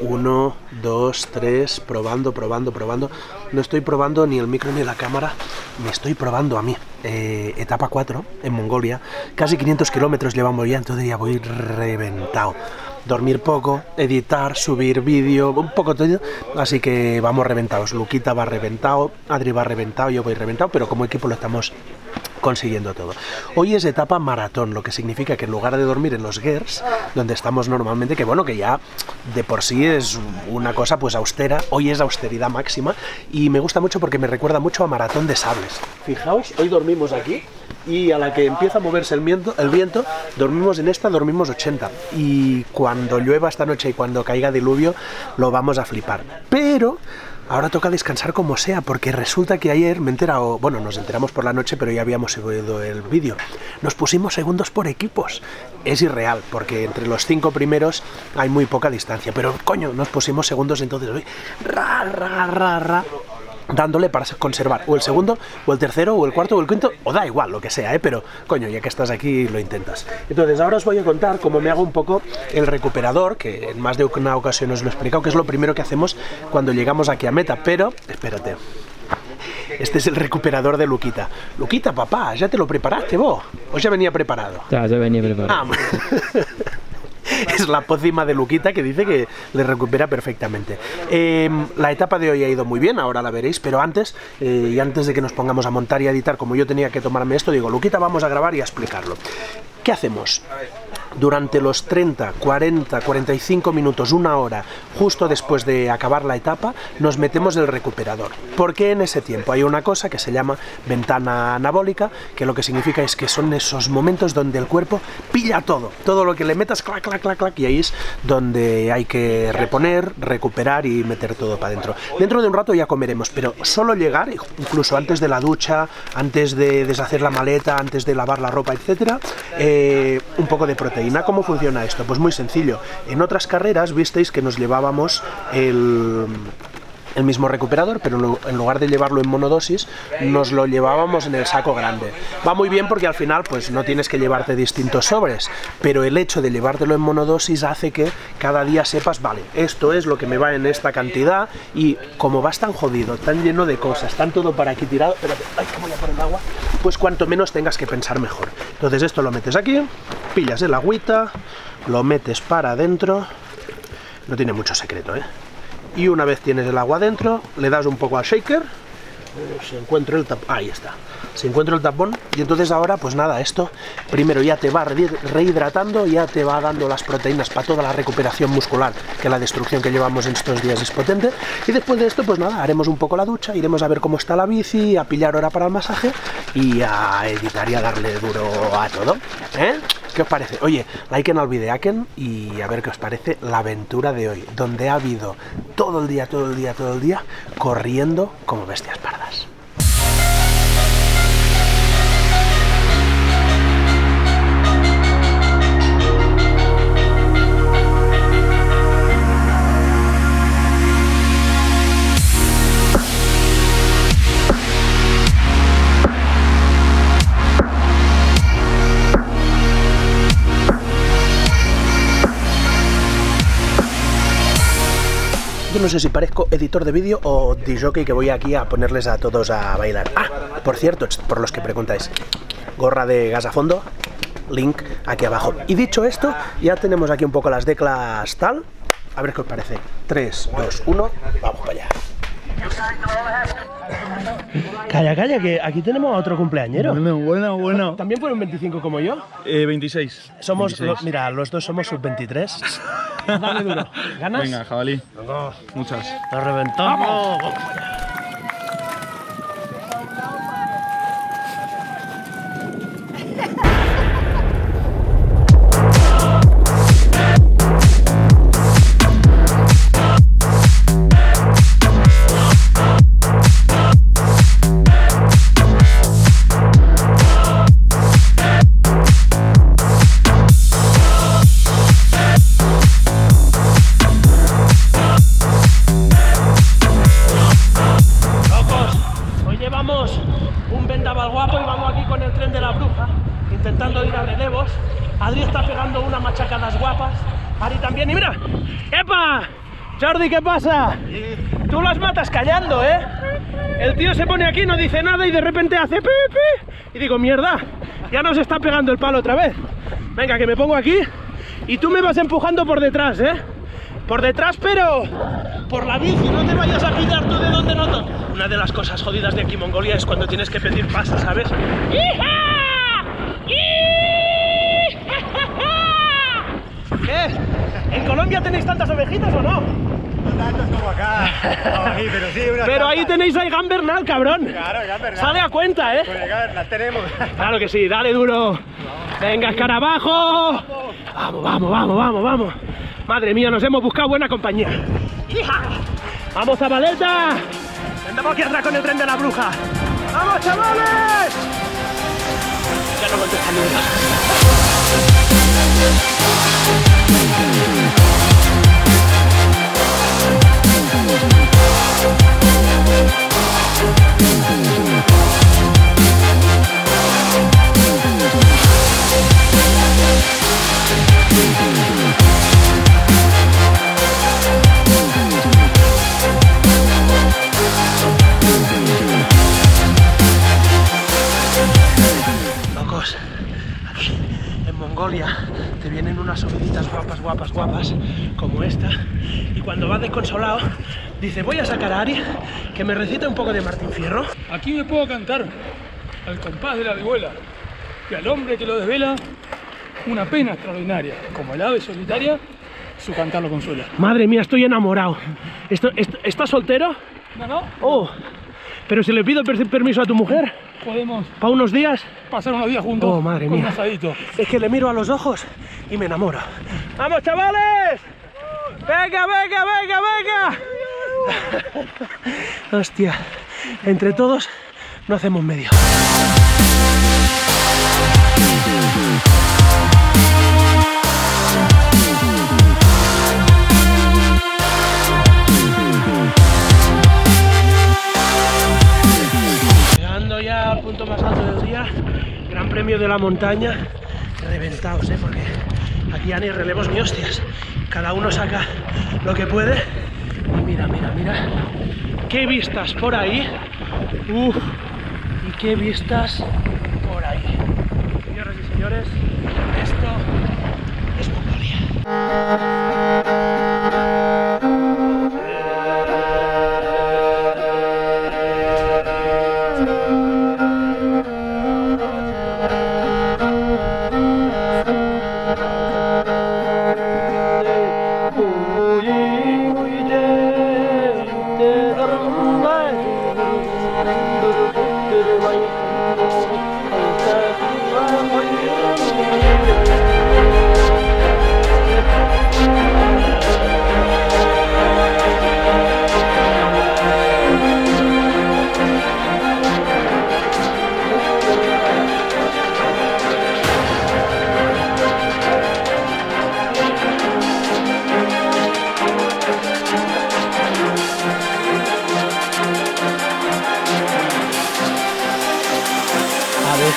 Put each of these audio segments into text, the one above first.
Uno, dos, tres, probando, probando, probando. No estoy probando ni el micro ni la cámara, me estoy probando a mí. Eh, etapa 4 en Mongolia, casi 500 kilómetros llevamos ya, entonces ya voy reventado. Dormir poco, editar, subir vídeo, un poco todo, así que vamos reventados. Luquita va reventado, Adri va reventado, yo voy reventado, pero como equipo lo estamos consiguiendo todo. Hoy es etapa maratón, lo que significa que en lugar de dormir en los GERS, donde estamos normalmente, que bueno, que ya de por sí es una cosa pues austera, hoy es austeridad máxima y me gusta mucho porque me recuerda mucho a Maratón de Sables. Fijaos, hoy dormimos aquí y a la que empieza a moverse el viento, el viento, dormimos en esta, dormimos 80. Y cuando llueva esta noche y cuando caiga diluvio, lo vamos a flipar. Pero ahora toca descansar como sea, porque resulta que ayer me he enterado, bueno, nos enteramos por la noche, pero ya habíamos oído el vídeo. Nos pusimos segundos por equipos. Es irreal, porque entre los cinco primeros hay muy poca distancia, pero coño, nos pusimos segundos entonces hoy. Ra, ra, ra, ra dándole para conservar o el segundo, o el tercero, o el cuarto, o el quinto, o da igual, lo que sea, ¿eh? pero coño, ya que estás aquí lo intentas. Entonces ahora os voy a contar cómo me hago un poco el recuperador, que en más de una ocasión os lo he explicado, que es lo primero que hacemos cuando llegamos aquí a meta, pero espérate. Este es el recuperador de Luquita. Luquita, papá, ¿ya te lo preparaste vos? ¿O ya venía preparado? Ya, ya venía preparado. Ah, es la pócima de Luquita que dice que le recupera perfectamente. Em, la etapa de hoy ha ido muy bien, ahora la veréis, pero antes, eh, y antes de que nos pongamos a montar y a editar, como yo tenía que tomarme esto, digo, Luquita, vamos a grabar y a explicarlo. ¿Qué hacemos? Durante los 30, 40, 45 minutos, una hora, justo después de acabar la etapa, nos metemos el recuperador. Porque en ese tiempo hay una cosa que se llama ventana anabólica, que lo que significa es que son esos momentos donde el cuerpo pilla todo, todo lo que le metas, clac, clac, clac, clac, y ahí es donde hay que reponer, recuperar y meter todo para adentro. Dentro de un rato ya comeremos, pero solo llegar, incluso antes de la ducha, antes de deshacer la maleta, antes de lavar la ropa, etcétera, eh, un poco de proteína ¿Cómo funciona esto? Pues muy sencillo. En otras carreras visteis que nos llevábamos el, el mismo recuperador, pero en lugar de llevarlo en monodosis, nos lo llevábamos en el saco grande. Va muy bien porque al final pues no tienes que llevarte distintos sobres, pero el hecho de llevártelo en monodosis hace que cada día sepas, vale, esto es lo que me va en esta cantidad y como vas tan jodido, tan lleno de cosas, tan todo para aquí tirado, espérate, ay, que voy a poner agua, pues cuanto menos tengas que pensar mejor. Entonces esto lo metes aquí, pillas el agüita, lo metes para adentro, no tiene mucho secreto, ¿eh? Y una vez tienes el agua dentro, le das un poco al shaker, se encuentra el tapón, ahí está, se encuentra el tapón y entonces ahora pues nada, esto primero ya te va rehidratando, ya te va dando las proteínas para toda la recuperación muscular, que la destrucción que llevamos en estos días es potente, y después de esto pues nada, haremos un poco la ducha, iremos a ver cómo está la bici, a pillar hora para el masaje y a editar y a darle duro a todo, ¿eh? ¿Qué os parece? Oye, like en el videaken y a ver qué os parece la aventura de hoy, donde ha habido todo el día, todo el día, todo el día, corriendo como bestias pardas. No sé si parezco editor de vídeo o DJ que voy aquí a ponerles a todos a bailar. Ah, por cierto, por los que preguntáis, gorra de gas a fondo, link aquí abajo. Y dicho esto, ya tenemos aquí un poco las declas tal. A ver qué os parece. 3, 2, 1, vamos para allá. Calla, calla, que aquí tenemos a otro cumpleañero. Bueno, bueno, bueno. ¿También fueron 25 como yo? Eh, 26. Somos, mira, los dos somos sub-23. Dale duro. ¿Ganas? Venga, jabalí. Muchas. Nos reventamos. relevos. Adri está pegando unas machacadas guapas. Ari también. ¡Y mira! ¡Epa! Jordi, ¿qué pasa? Tú las matas callando, ¿eh? El tío se pone aquí, no dice nada y de repente hace pepe. Y digo, mierda, ya nos está pegando el palo otra vez. Venga, que me pongo aquí y tú me vas empujando por detrás, ¿eh? Por detrás, pero por la bici, no te vayas a pillar tú de donde no. Una de las cosas jodidas de aquí Mongolia es cuando tienes que pedir pasta, ¿sabes? ¡Hija! ¿En Colombia tenéis tantas ovejitas o no? No tantos como acá. Pero sí, unas Pero ahí tantas. tenéis a Egan Bernal, cabrón. Claro, es verdad. Sale a cuenta, ¿eh? Pues las tenemos. Claro que sí, dale duro. Venga, escarabajo. Vamos, vamos, vamos, vamos, vamos. Madre mía, nos hemos buscado buena compañía. ¡Hija! ¡Vamos, Zabaleta! Andamos aquí atrás con el tren de la bruja. ¡Vamos, chavales! Ya no contestan ninguno. Locos, como esta, y cuando vas desconsolado, dice, voy a sacar a Ari, que me recita un poco de Martín Fierro. Aquí me puedo cantar al compás de la vihuela y al hombre que lo desvela una pena extraordinaria. Como el ave solitaria, su cantar lo consuela. Madre mía, estoy enamorado. Esto, esto- ¿Estás soltero? No, no, Oh, pero si le pido per- permiso a tu mujer, podemos para unos días, pasar unos días juntos Oh, madre con mía. un asadito. es que le miro a los ojos y me enamoro. ¡Vamos, chavales! ¡Venga, venga, venga, venga! Hostia, entre todos no hacemos medio. Llegando ya al punto más alto del día, Gran Premio de la Montaña, reventados, ¿eh? porque aquí ya ni relevos ni hostias. Cada uno saca lo que puede. Y mira, mira, mira. Qué vistas por ahí. Y qué vistas por ahí. Señoras y señores, esto es Mongolia.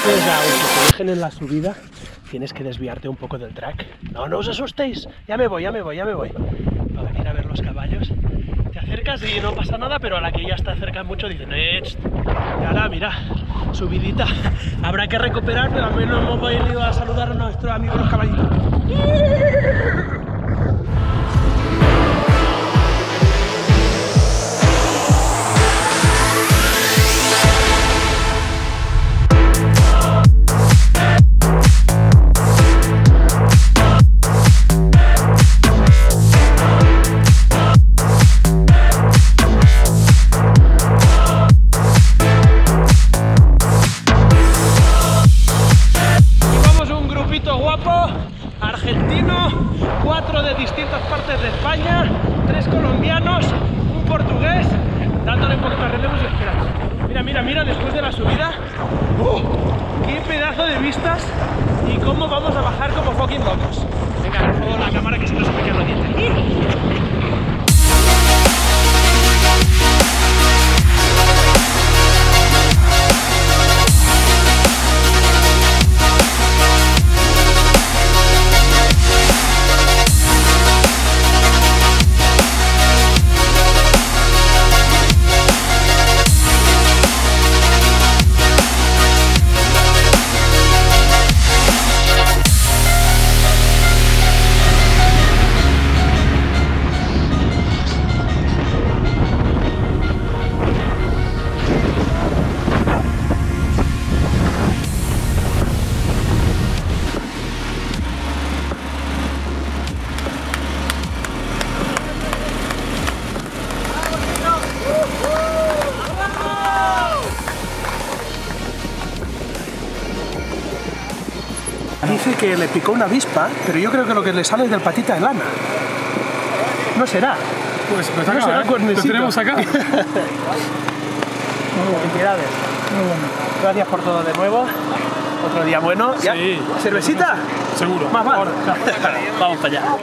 Te dejen en la subida, tienes que desviarte un poco del track. No, no os asustéis. Ya me voy, ya me voy, ya me voy. Va a venir a ver los caballos. Te acercas y no pasa nada, pero a la que ya está cerca mucho dicen, "Eh, ch". Y ahora, mira, subidita. Habrá que recuperar, pero al menos hemos venido a saludar a nuestros amigos los caballitos. Y cómo vamos a bajar como fucking locos. Venga, por favor, la cámara que se nos me queda parece que le picó una avispa, pero yo creo que lo que le sale es del patita de lana. No será. Pues, pues No acá, será ¿eh? Lo tenemos acá. Muy Felicidades. muy bueno. Gracias por todo de nuevo. Otro día bueno. ¿Ya? Sí. ¿Cervecita? Seguro. Más ya. Vamos para allá.